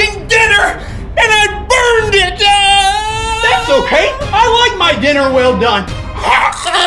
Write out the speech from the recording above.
fucking dinner and I burned it! Ah! That's okay. I like my dinner well done.